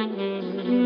Mm-hmm.